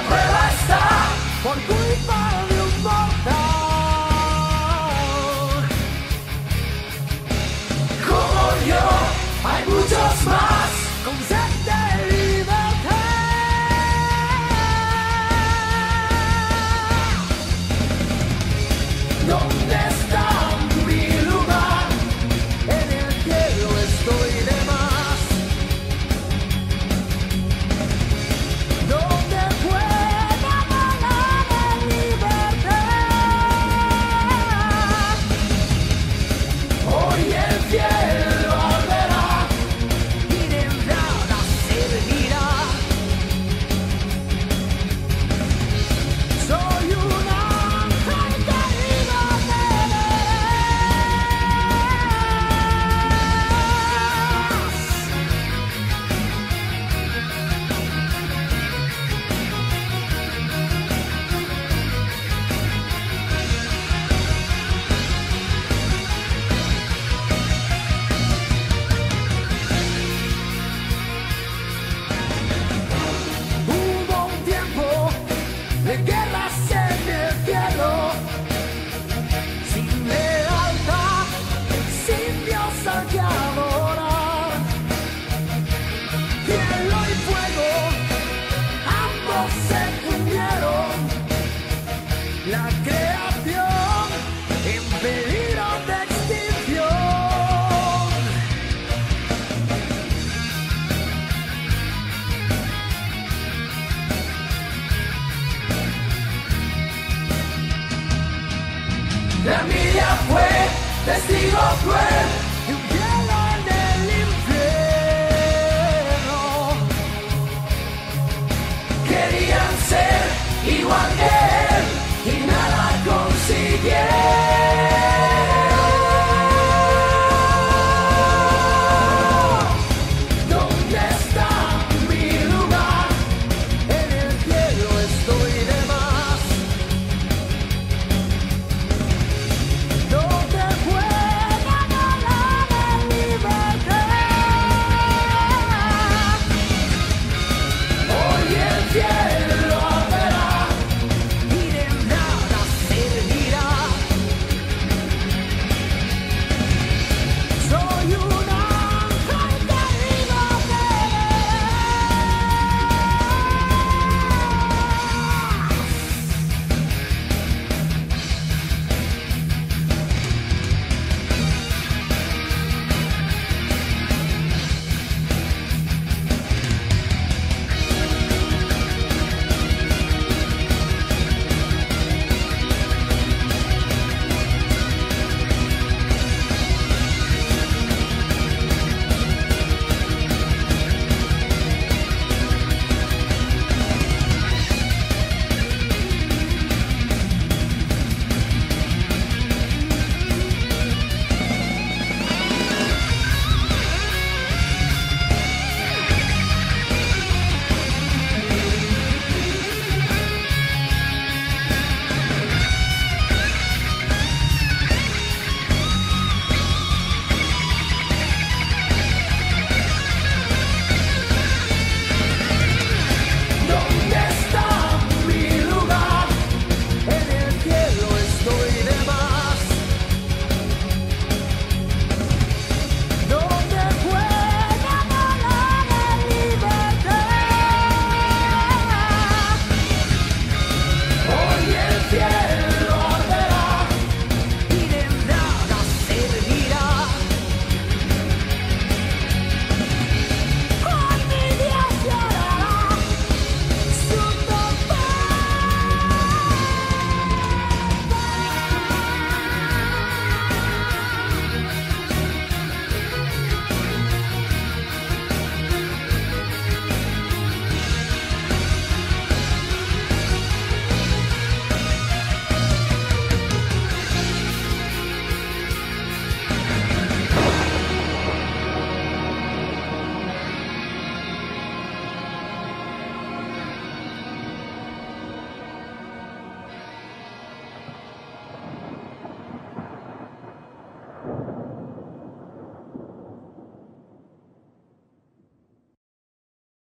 umbrella por culpa. good. Cielo y fuego, ambos se See the cruel